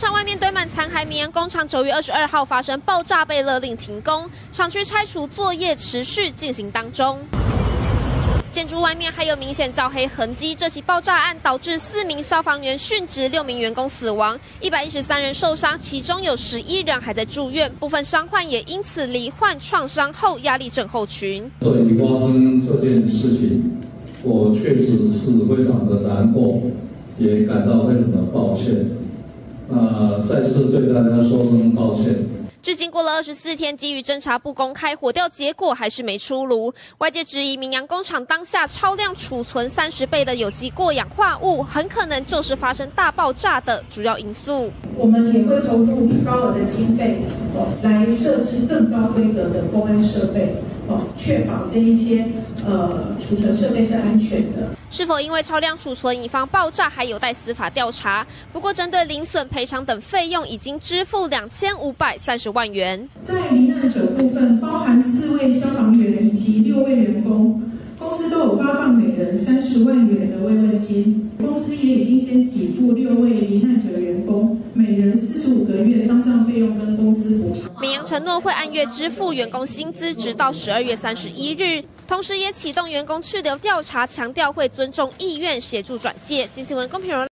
场外面堆满残骸，明阳工厂九月二十二号发生爆炸，被勒令停工，厂区拆除作业持续进行当中。建筑外面还有明显焦黑痕迹。这起爆炸案导致四名消防员殉职，六名员工死亡，一百一十三人受伤，其中有十一人还在住院，部分伤患也因此罹患创伤后压力症候群。对于发生这件事情，我确实是非常的难过，也感到非常的抱歉。那再次对大家说声抱歉。至今过了二十四天，基于侦查不公开，火调结果还是没出炉。外界质疑明阳工厂当下超量储存三十倍的有机过氧化物，很可能就是发生大爆炸的主要因素。我们也会投入高额的经费，哦，来设置更高规格的公安设备。确保这一些呃储存设备是安全的。是否因为超量储存以防爆炸，还有待司法调查。不过，针对零损赔偿等费用，已经支付两千五百三十万元。在罹难者部分，包含四位消防员以及六位员工，公司都有发放每人三十万元的慰问金。公司也已经先给付六位罹难者承诺会按月支付员工薪资，直到十二月三十一日，同时也启动员工去留调查，强调会尊重意愿，协助转介。金新闻公平。